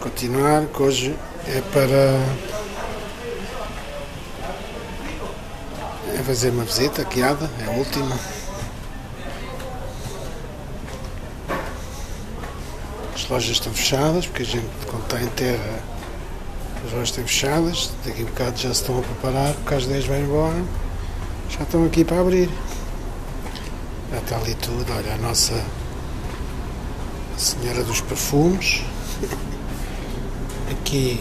continuar, que hoje é para é fazer uma visita guiada, é a última. As lojas estão fechadas, porque a gente quando está em terra as lojas estão fechadas, daqui a um bocado já se estão a preparar, porque às 10 vai embora, já estão aqui para abrir. Já está ali tudo, olha a nossa Senhora dos Perfumes. Aqui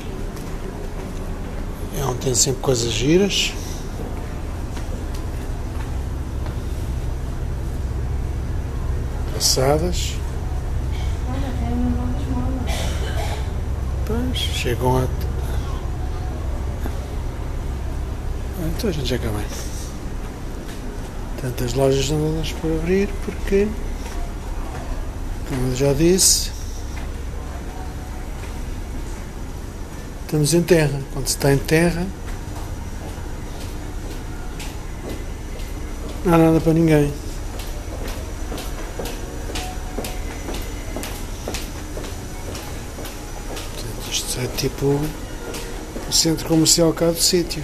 é onde tem sempre coisas giras. Passadas. Pois, chegam a. Ah, Então a gente já acabou. Tantas lojas não damos por abrir porque, como eu já disse, estamos em terra. Quando se está em terra, não há nada para ninguém. Isto é tipo o centro comercial cá do sítio.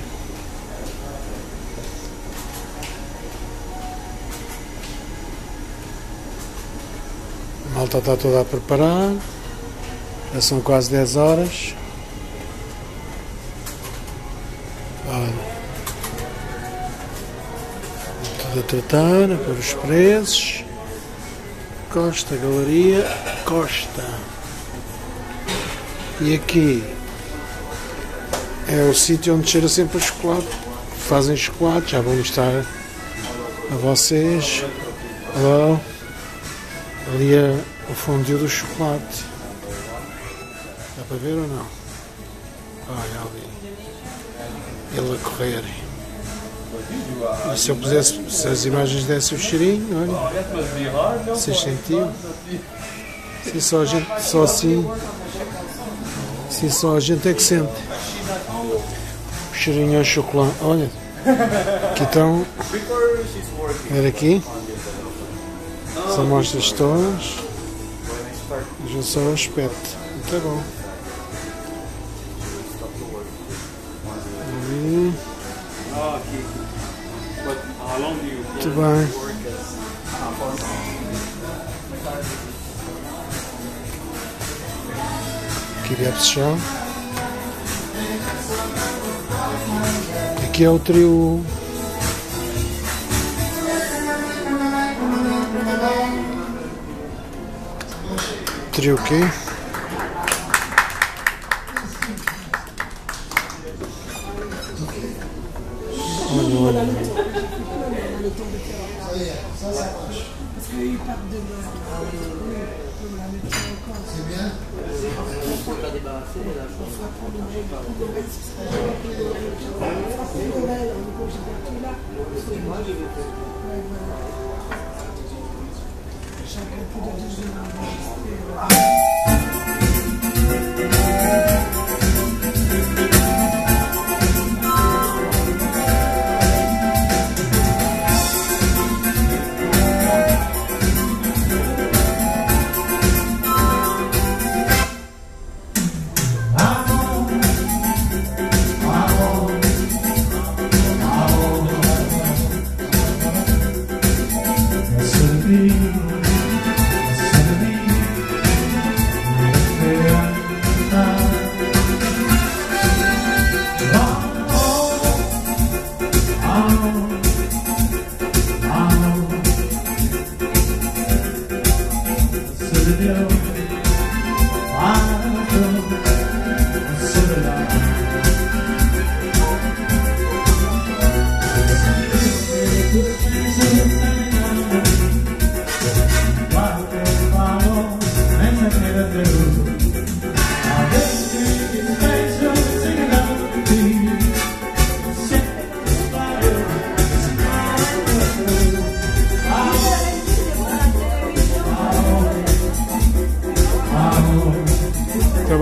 A malta está toda a preparar. Já são quase 10 horas. Tudo a tratar, a pôr os preços. Costa, Galeria, Costa. E aqui é o sítio onde cheira sempre o chocolate. Fazem chocolate, já vou mostrar a vocês. Hello. Ali é o fundiu do chocolate. Dá para ver ou não? Olha ali. Ele a correr. E se eu pusesse, se as imagens dessem o cheirinho, olha. Vocês sentiam? Sim, só a gente, só assim. Sim, só a gente é que sente. O cheirinho é chocolate. Olha. Aqui estão. Ver aqui. As amostras todas. Já só o aspecto. Muito bom. Muito bem. Aqui deve chão. Aqui é o trio. Trio quê? temps de ça. Parce qu'ils partent demain. C'est bien. On débarrasser, je. On de deux Então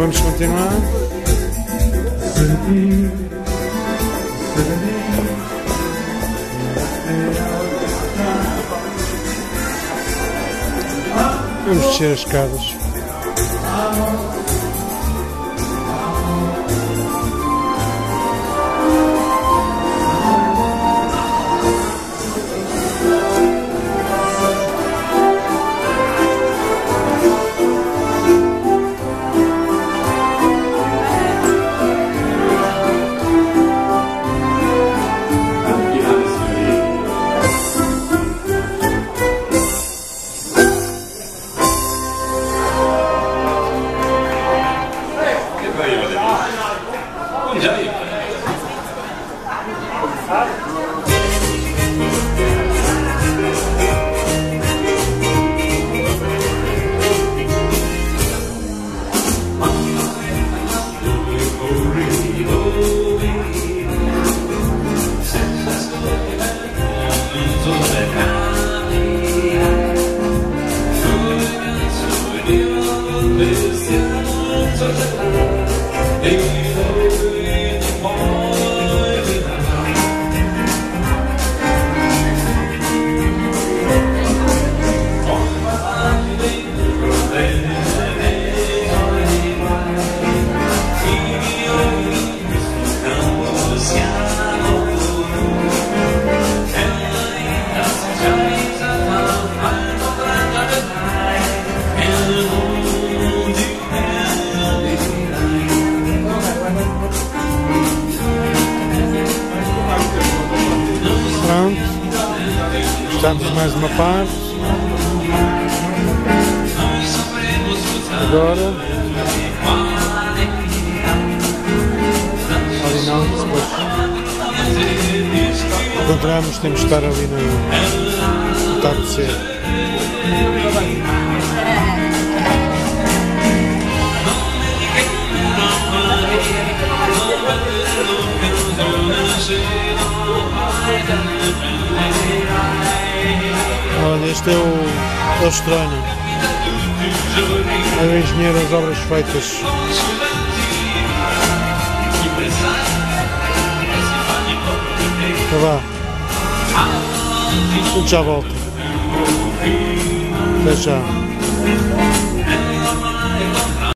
vamos continuar. Vamos descer as escadas. Estamos mais uma parte. Agora Encontramos, temos de estar ali no. no tardecer. Olha, este é o, o estranho. É o engenheiro das obras feitas. Tá vá. Succia volta. Ciao ciao.